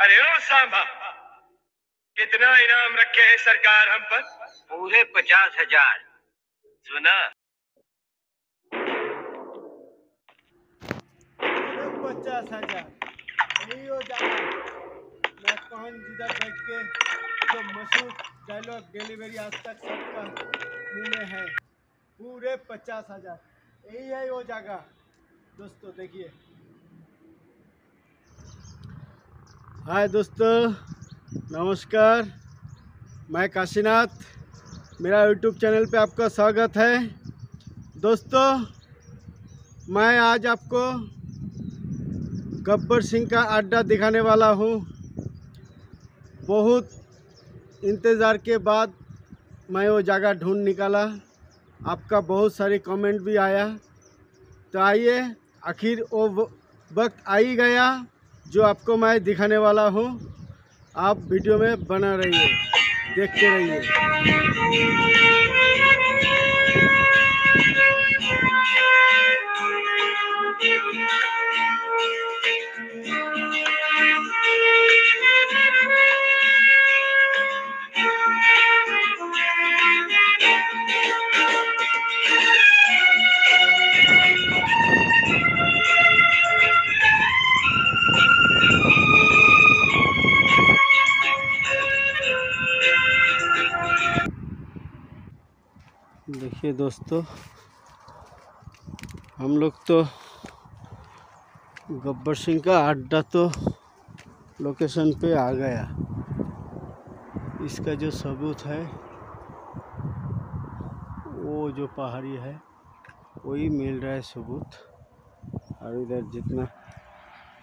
अरे ओ सांभा कितना इनाम रखे है सरकार हम पर? पूरे पचास हज़ार। सुना। पचास हज़ार। यही हो जाना मैं कौन जिधर बैठ के जो मशहूर डायलॉग डिलीवरी आज तक सबका मुँह में है। पूरे पचास हज़ार। यही है वो जगह दोस्तों देखिए। हाय दोस्तों, नमस्कार। मैं काशीनाथ। मेरा यूट्यूब चैनल पे आपका स्वागत है। दोस्तों, मैं आज आपको गब्बर सिंह का अड्डा दिखाने वाला हूँ। बहुत इंतज़ार के बाद मैं वो जगह ढूंढ निकाला। आपका बहुत सारी कमेंट भी आया। तो आइए, आखिर वो, वक्त आ ही गया। जो आपको मैं दिखाने वाला हूँ आप वीडियो में बना रहिए देखते रहिए। देखिए दोस्तों, हम लोग तो गब्बर सिंह का अड्डा तो लोकेशन पे आ गया। इसका जो सबूत है, वो जो पहाड़ी है, वही मिल रहा है सबूत। और इधर जितना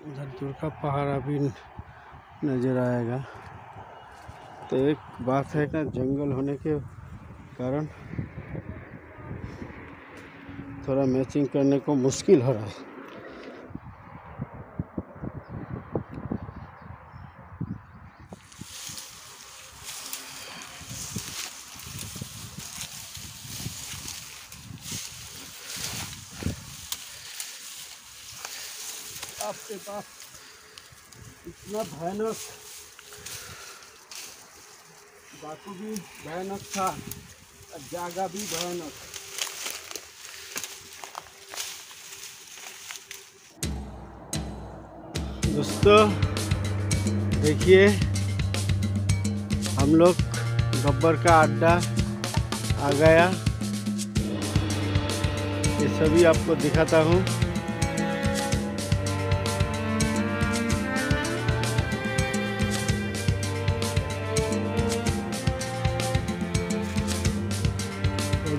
उधर दूर का पहाड़ अभी नज़र आएगा। तो एक बात है ना, जंगल होने के कारण थोड़ा मैचिंग करने को मुश्किल हो रहा है। आपके पास इतना भयानक बाकू भी भयानक था और जागा भी भयानक। दोस्तों, देखिए, हम लोग गब्बर का अड्डा आ गया। ये सभी आपको दिखाता हूँ।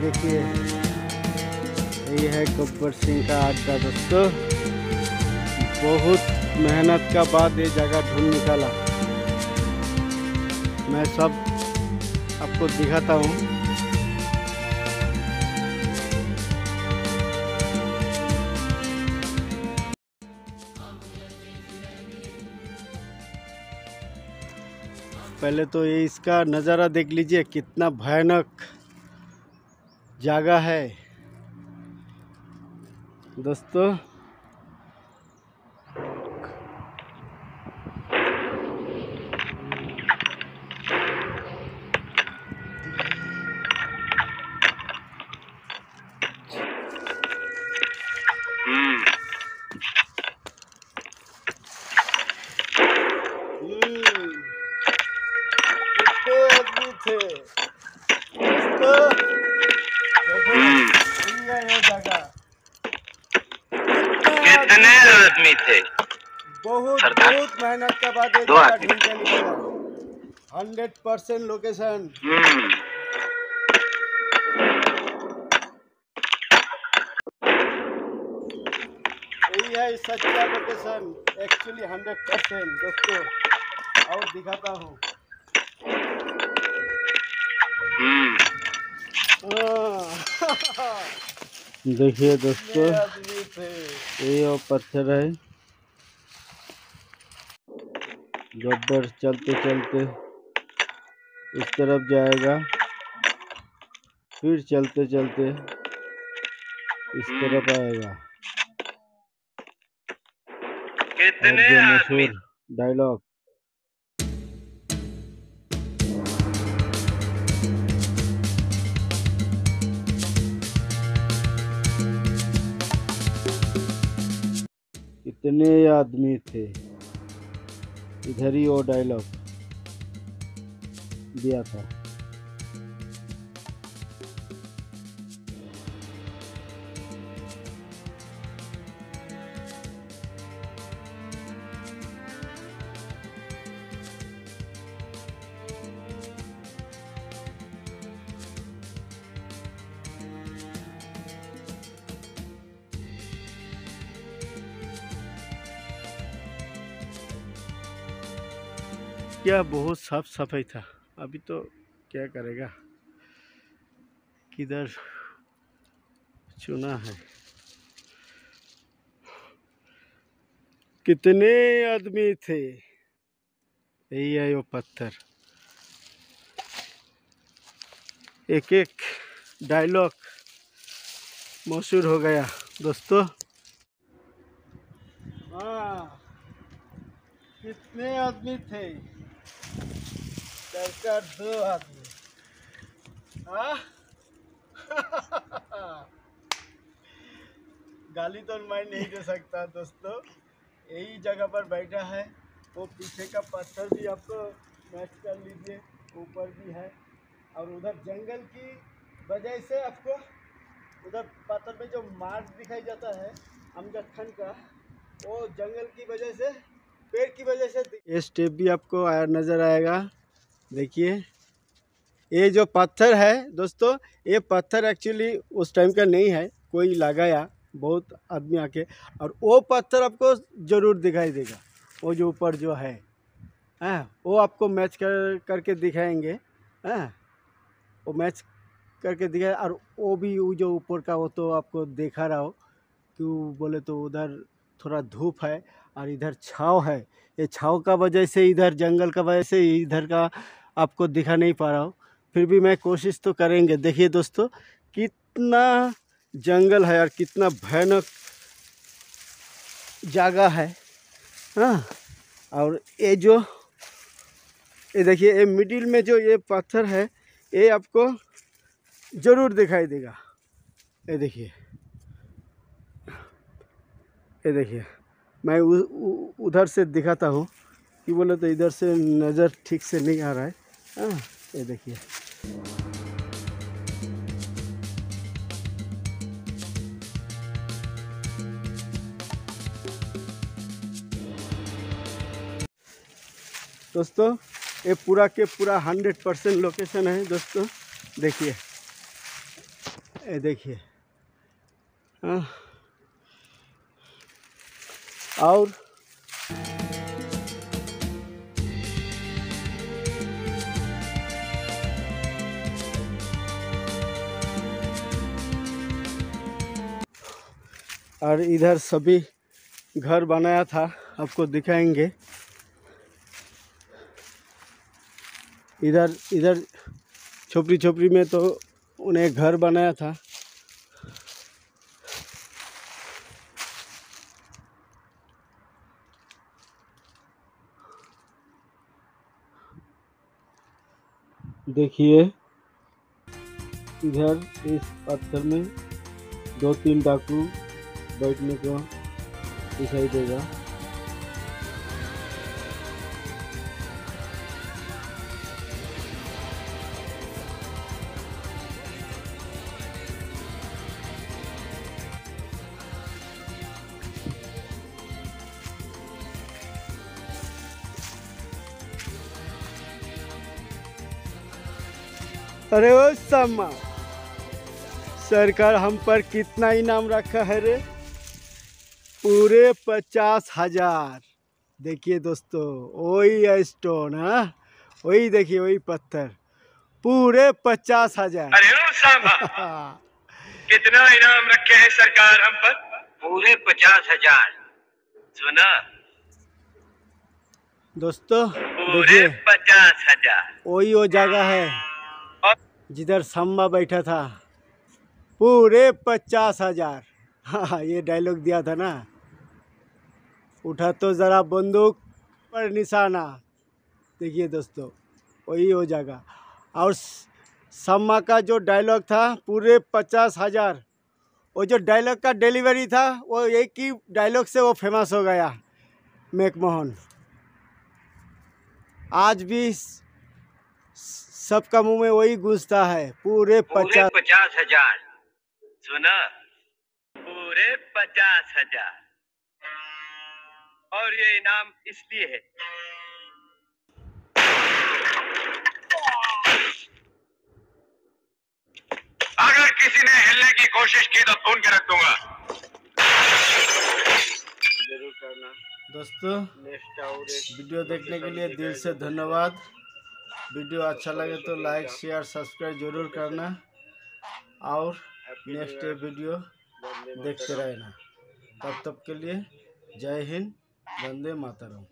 देखिए, ये है गब्बर सिंह का अड्डा, दोस्तों। बहुत मेहनत का बाद ये जगह ढूंढ निकाला। मैं सब आपको दिखाता हूँ। पहले तो ये इसका नज़ारा देख लीजिए, कितना भयानक जगह है। दोस्तों हम्म हम्म, कितने आदमी थे दोस्तों देखो हम्म। यही है ये जगह कितने आदमी थे। बहुत बहुत मेहनत के बाद दो जगह आदमी। ढूंढ के निकला। Hundred percent location. हम्म। यही है सच्चा लोकेशन। एक्चुअली हंड्रेड परसेंट दोस्तों। और दिखाता हूँ। हम्म। हाँ। देखिए दोस्तों ये और पत्थर है। गब्बर चलते चलते इस तरफ़ जाएगा फिर चलते चलते इस तरफ़ आएगा। कितने मशहूर डायलॉग कितने आदमी थे। इधर ही वो डायलॉग दिया था। क्या बहुत साफ़ सफ़ाई था। अभी तो क्या करेगा? किधर चुना है? कितने आदमी थे? यही है वो पत्थर। एक एक डायलॉग मशहूर हो गया। दोस्तों। कितने आदमी थे? सरकार दो हाँ? गाली तो मैं नहीं दे सकता दोस्तों। यही जगह पर बैठा है। वो पीछे का पत्थर भी आपको मैच कर लीजिए। ऊपर भी है। और उधर जंगल की वजह से आपको उधर पत्थर में जो मार्ग दिखाई जाता है, अमजद का, वो जंगल की वजह से पेड़ की वजह से ये स्टेप भी आपको आया नज़र आएगा। देखिए, ये जो पत्थर है, दोस्तों, ये पत्थर एक्चुअली उस टाइम का नहीं है। कोई लगाया, बहुत आदमी आके, और वो पत्थर आपको ज़रूर दिखाई देगा। वो जो ऊपर जो है हाँ वो आपको मैच कर, करके दिखाएँगे। हाँ वो मैच करके दिखाए, और वो भी वो जो ऊपर का वो तो आपको देखा रहा हो, क्यों बोले तो उधर थोड़ा धूप है। और इधर छाव है। ये छाव का वजह से इधर, जंगल का वजह से इधर का आपको दिखा नहीं पा रहा हूँ। फिर भी मैं कोशिश तो करेंगे। देखिए दोस्तों, कितना जंगल है और कितना भयानक जगह है हाँ। और ये जो, ये देखिए, ये मिडिल में जो ये पत्थर है, ये आपको ज़रूर दिखाई देगा। ये देखिए ये देखिए। मैं उधर से दिखाता हूँ। कि बोले तो इधर से नज़र ठीक से नहीं आ रहा है। हाँ ये देखिए। दोस्तों, ये पूरा के पूरा हंड्रेड परसेंट लोकेशन है दोस्तों। देखिए। ये देखिए। हाँ। और और इधर सभी घर बनाया था, आपको दिखाएँगे। इधर इधर छोपड़ी छोपड़ी में तो उन्हें घर बनाया था। देखिए। इधर इस पत्थर में दो तीन डाकू बैठने को दिखाई देगा। अरे ओ समा सरकार हम पर कितना इनाम रखा है रे? पूरे पचास हज़ार। देखिए दोस्तों वही है स्टोन हाँ? वही देखिए वही पत्थर। पूरे पचास हज़ार। अरे ओ सामा कितना इनाम रखे हैं सरकार हम पर? पूरे पचास हज़ार। सुना। दोस्तों पूरे पचास हज़ार। वही वो जगह है। जिधर सम्मा बैठा था, पूरे पचास हज़ार। हाँ ये डायलॉग दिया था ना। उठा तो ज़रा बंदूक पर निशाना। देखिए दोस्तों, वही हो जाएगा। और सम्मा का जो डायलॉग था, पूरे पचास हज़ार। वो जो डायलॉग का डिलीवरी था, वो एक ही डायलॉग से वो फ़ेमस हो गया, मैकमोहन। आज भी सबका मुँह में वही गूंजता है पूरे पचास पचास हज़ार। सुना। पूरे पचास हज़ार। और ये इनाम इसलिए है। अगर किसी ने हिलने की कोशिश की तो भून के रख दूँगा। ज़रूर करना। दोस्तों वीडियो देखने के लिए दिल से धन्यवाद। वीडियो अच्छा लगे तो लाइक, शेयर, सब्सक्राइब ज़रूर करना। और नेक्स्ट वीडियो देखते रहना। तब तक के लिए जय हिंद, वंदे मातरम।